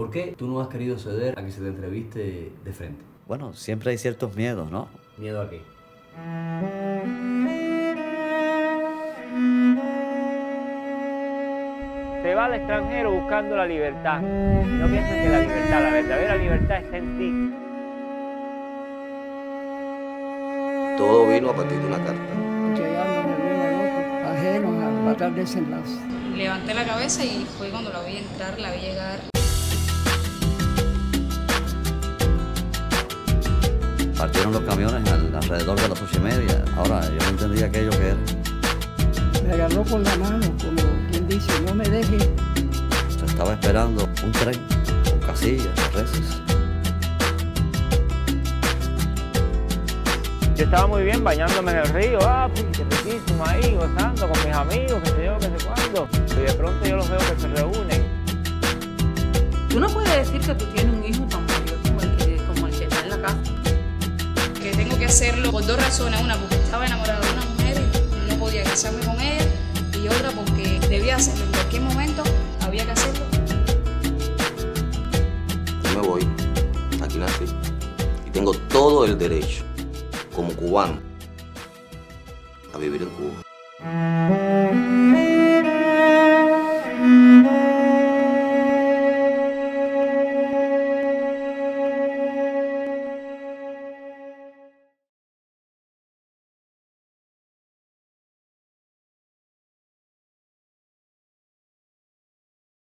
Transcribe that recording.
¿Por qué tú no has querido ceder a que se te entreviste de frente? Bueno, siempre hay ciertos miedos, ¿no? ¿Miedo a qué? Se va al extranjero buscando la libertad. No pienses que la libertad, la verdadera libertad está en ti. Todo vino a partir de una carta. Llegándome uno loco, ajeno al fatal desenlace. Levanté la cabeza y fue cuando la vi entrar, la vi llegar. Partieron los camiones al- alrededor de las ocho y media. Ahora, yo no entendía aquello que era. Me agarró con la mano, como quien dice, no me deje. Se estaba esperando un tren con casillas, reces. Yo estaba muy bien bañándome en el río, ah, pues, qué riquísimo ahí, gozando con mis amigos, qué sé yo, qué sé cuándo. Y de pronto yo los veo que se reúnen. Tú no puedes decir que tú tienes un hijo tan mayor como el que, como el que está en la casa. Hacerlo por dos razones. Una, porque estaba enamorada de una mujer y no podía casarme con ella. Y otra, porque debía hacerlo en cualquier momento, había que hacerlo. Yo me voy, aquí nací, y tengo todo el derecho, como cubano, a vivir en Cuba.